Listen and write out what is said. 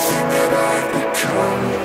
everything that I become.